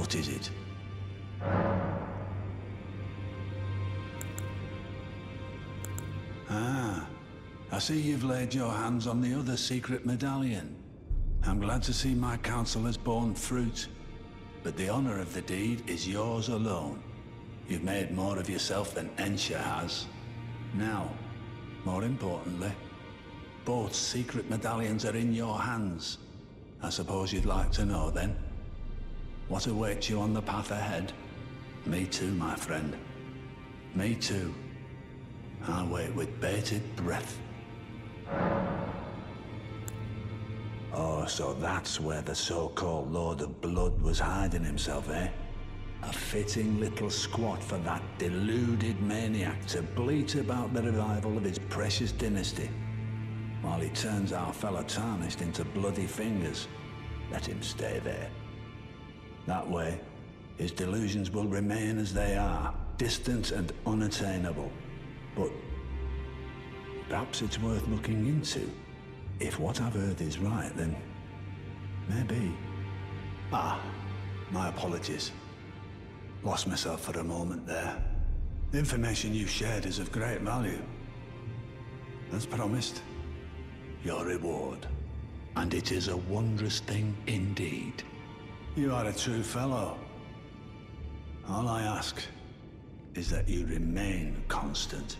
What is it? Ah, I see you've laid your hands on the other secret medallion. I'm glad to see my counsel has borne fruit, but the honor of the deed is yours alone. You've made more of yourself than Ensha has. Now, more importantly, both secret medallions are in your hands. I suppose you'd like to know then? What awaits you on the path ahead? Me too, my friend. Me too. I wait with bated breath. Oh, so that's where the so-called Lord of Blood was hiding himself, eh? A fitting little squat for that deluded maniac to bleat about the revival of his precious dynasty. While he turns our fellow tarnished into bloody fingers, let him stay there. That way, his delusions will remain as they are, distant and unattainable. But perhaps it's worth looking into. If what I've heard is right, then maybe. Ah, my apologies. Lost myself for a moment there. The information you shared is of great value. As promised, your reward. And it is a wondrous thing indeed. You are a true fellow. All I ask is that you remain constant.